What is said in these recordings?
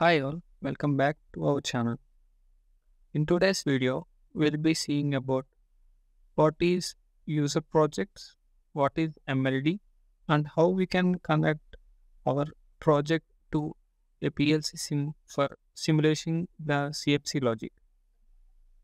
Hi all, welcome back to our channel. In today's video, we'll be seeing about what is user projects, what is MLD, and how we can connect our project to a PLC sim for simulating the CFC logic.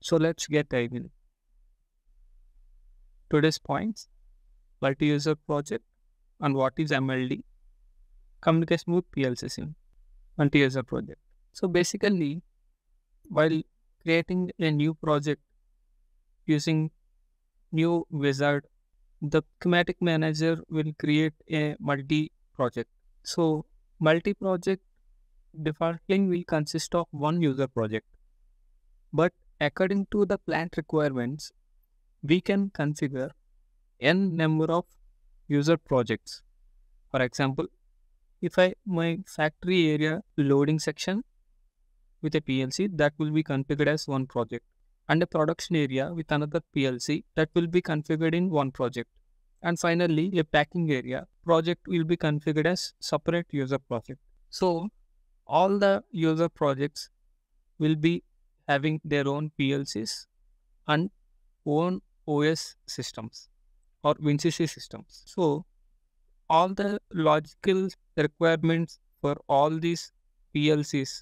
So let's get diving. Today's points, multi-user project, and what is MLD, communication with PLC sim multi-user project. So basically, while creating a new project using new wizard, the SIMATIC manager will create a multi-project. So multi-project defaultly will consist of one user project. But according to the plant requirements, we can configure n number of user projects. For example, if I my factory area loading section with a PLC that will be configured as one project and a production area with another PLC that will be configured in one project. And finally, a packing area project will be configured as separate user project. So all the user projects will be having their own PLCs and own OS systems or WinCC systems. So all the logical requirements for all these PLCs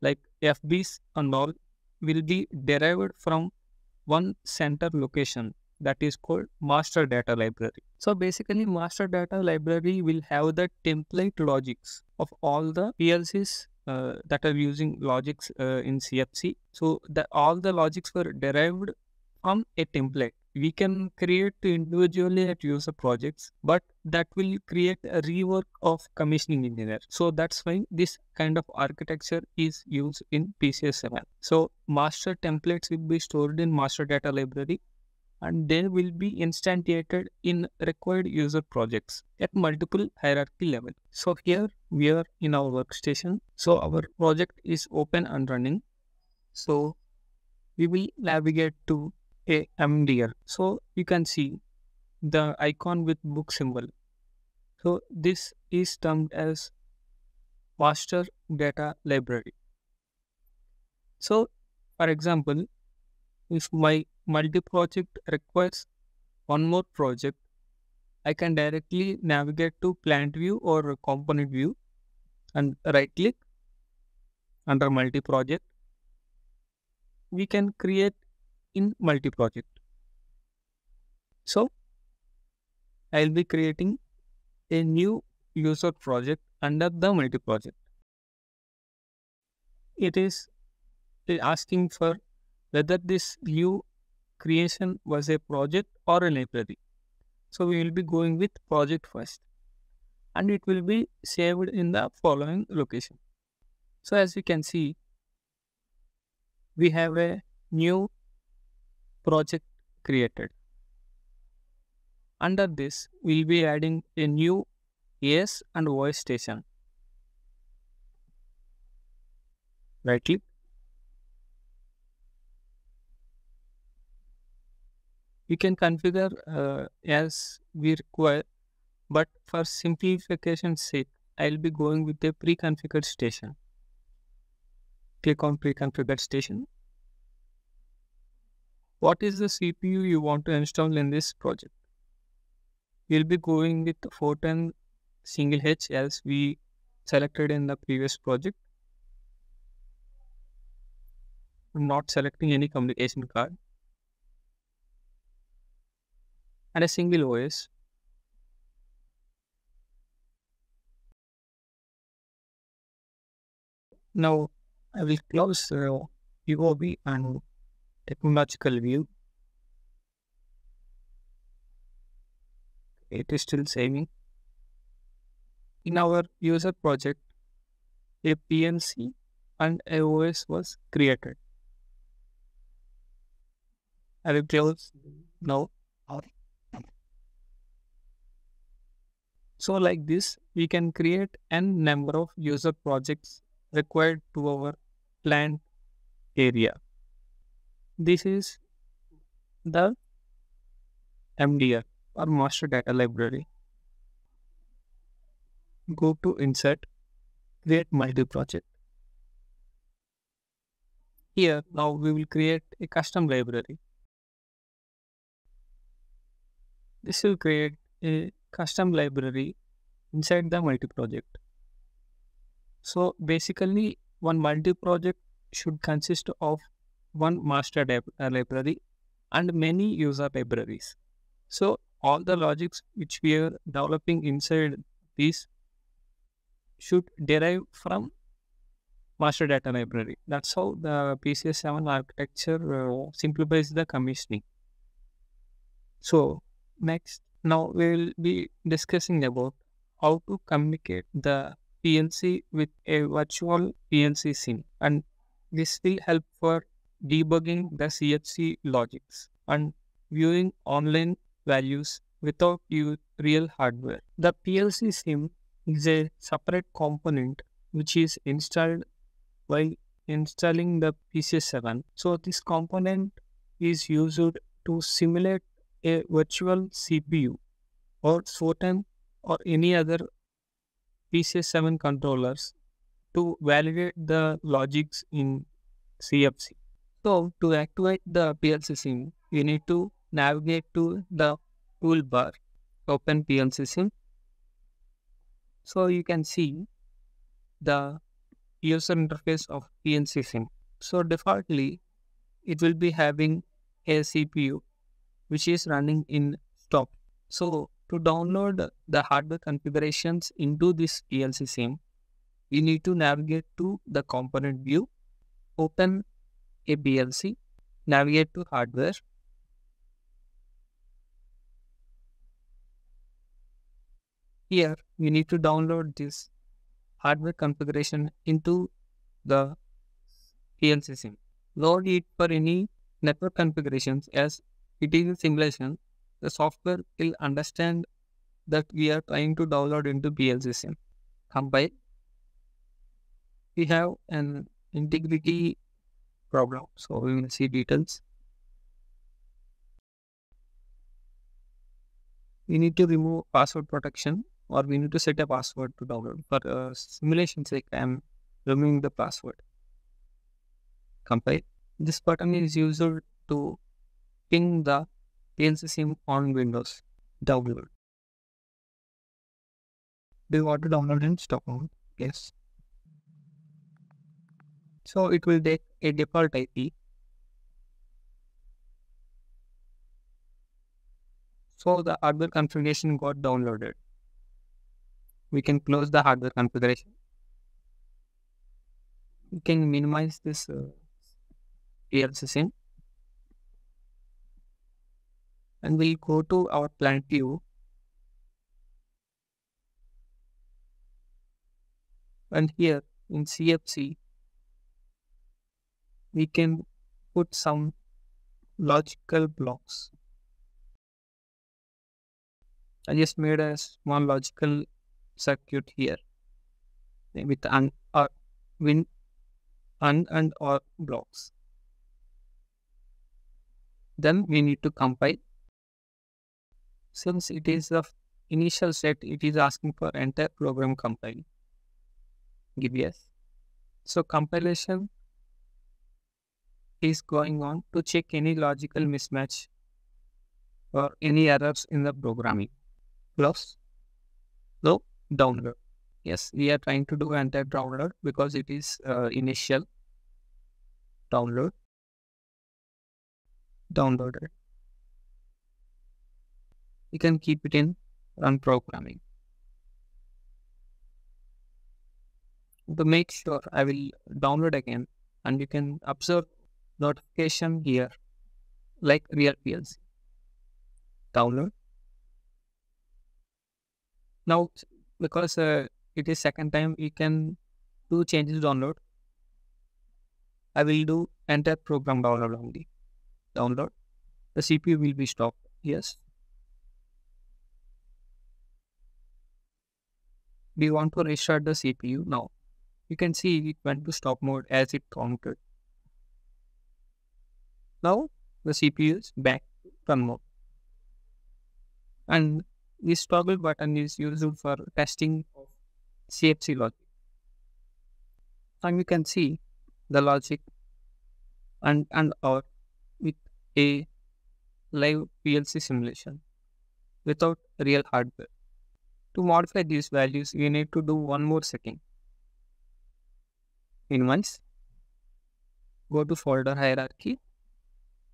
like FBs and all will be derived from one center location that is called master data library. So basically master data library will have the template logics of all the PLCs uh, that are using logics uh, in CFC. So the all the logics were derived from a template we can create individually at user projects, but that will create a rework of commissioning engineer. So that's why this kind of architecture is used in PCS7. So master templates will be stored in master data library and they will be instantiated in required user projects at multiple hierarchy level. So here we are in our workstation. So our project is open and running. So we will navigate to a MDL. So you can see the icon with book symbol. So this is termed as master data library. So for example, if my multi-project requires one more project, I can directly navigate to plant view or component view and right click under multi-project. We can create in multi-project. So I'll be creating a new user project under the multi-project. It is uh, asking for whether this new creation was a project or a library. So we will be going with project first and it will be saved in the following location. So as you can see, we have a new project created. Under this, we'll be adding a new AS and voice station. Right click. We can configure uh, as we require, but for simplification's sake, I'll be going with a pre-configured station. Click on pre-configured station what is the CPU you want to install in this project. We'll be going with 410 single H as we selected in the previous project. I'm not selecting any communication card. And a single OS. Now I will close uh, UOB and technological view. It is still saving. In our user project, a PLC and AOS was created. I will close now. So like this, we can create n number of user projects required to our plant area. This is the MDR or master data library. Go to insert, create multi project. Here, now we will create a custom library. This will create a custom library inside the multi-project. So basically, one multi-project should consist of one master uh, library and many user libraries. So all the logics which we are developing inside these should derive from master data library. That's how the PCS7 architecture uh, simplifies the commissioning. So next, now we will be discussing about how to communicate the PLC with a virtual PLC sim and this will help for debugging the CFC logics and viewing online values without use real hardware. The PLC sim is a separate component which is installed while installing the PCS7. So this component is used to simulate a virtual CPU or SOTEM or any other PCS7 controllers to validate the logics in CFC. So to activate the PLC sim, you need to navigate to the toolbar, open PLC sim. So you can see the user interface of PLC sim. So defaultly, it will be having a CPU which is running in stop. So to download the hardware configurations into this PLC sim, you need to navigate to the component view, open a PLC, navigate to hardware. Here, you need to download this hardware configuration into the PLC sim. Load it for any network configurations as it is a simulation. The software will understand that we are trying to download into PLC sim. Compile. We have an integrity So we will see details. We need to remove password protection or we need to set a password to download. For uh, simulation sake, I am removing the password. Compile. This button is used to ping the PLC sim on Windows. Download. Do you want to download in stock mode? Yes. So it will take a default IP. So the hardware configuration got downloaded. We can close the hardware configuration. We can minimize this uh, PLC. And we'll go to our plant view. And here in CFC, we can put some logical blocks. I just made a small logical circuit here with an or win and and or blocks. Then we need to compile. Since it is the initial set, it is asking for entire program compile. Give yes. So compilation is going on to check any logical mismatch or any errors in the programming. Plus, no download. Yes, we are trying to do anti-download because it is uh, initial download. Downloaded. You can keep it in run programming. To make sure, I will download again and you can observe notification here like real PLC. Download. Now, because uh, it is second time, we can do changes download. I will do enter program download only. Download. The CPU will be stopped. Yes. We want to restart the CPU? Now, you can see it went to stop mode as it counted. Now the CPU is back to mode. And this toggle button is used for testing of CFC logic. And you can see the logic and, and or with a live PLC simulation without real hardware. To modify these values, we need to do one more setting. Minimize, go to folder hierarchy,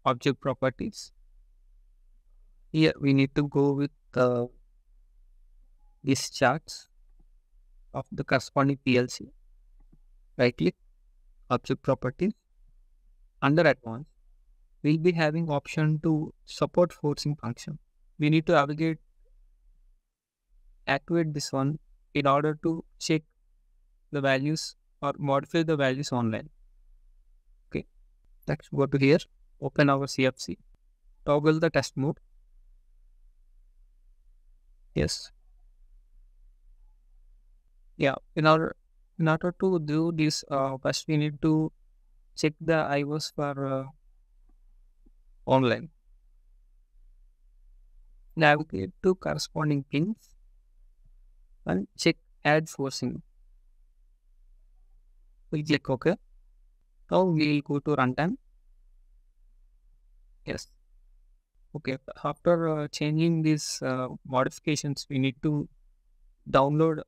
object properties. Here we need to go with uh, these charts of the corresponding PLC. Right click, object properties. Under advanced, we'll be having option to support forcing function. We need to navigate activate this one in order to check the values or modify the values online. Okay, let's go to here, open our CFC, toggle the test mode. Yes. Yeah, in order in order to do this, uh, first we need to check the IOs for uh, online. Navigate to corresponding pins and check add forcing. We click OK. Now we'll go to runtime. Yes. Okay. After uh, changing these uh, modifications, we need to download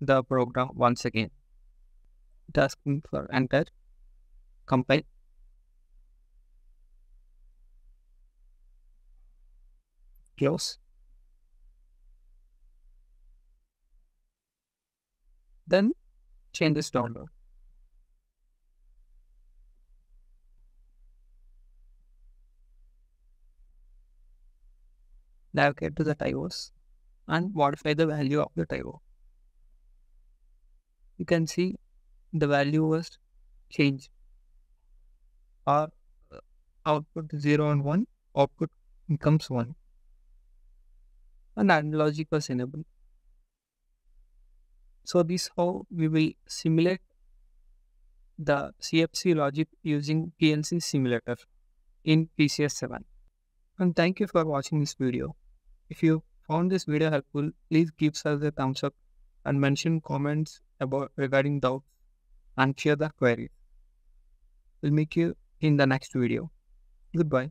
the program once again. Task for enter, compile. Close. Then change this download. Navigate to the TIOs and modify the value of the TIO. You can see the value was changed. Our uh, output 0 and 1, output becomes 1. And AND logic was enabled. So this how we will simulate the CFC logic using PLC simulator in PCS 7. And thank you for watching this video. If you found this video helpful, please give us a thumbs up and mention comments about regarding doubts and share the queries. We'll meet you in the next video. Goodbye.